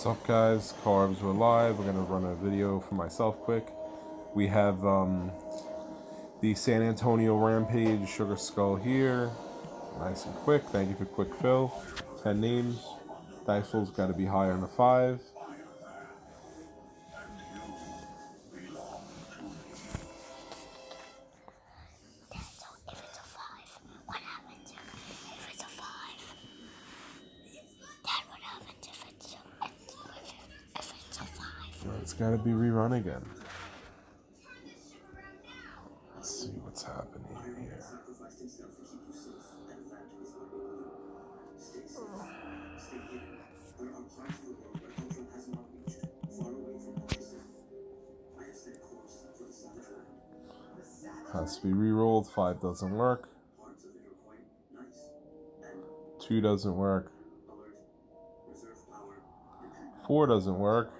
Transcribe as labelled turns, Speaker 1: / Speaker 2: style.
Speaker 1: What's up guys, Carbs, we're live. We're gonna run a video for myself quick. We have um, the San Antonio Rampage Sugar Skull here. Nice and quick, thank you for quick fill. 10 names. Dice roll's gotta be higher than a 5.
Speaker 2: It's
Speaker 1: gotta be rerun again. Let's see what's happening here. Has to be re-rolled. Five doesn't work. Two doesn't work. Four doesn't work.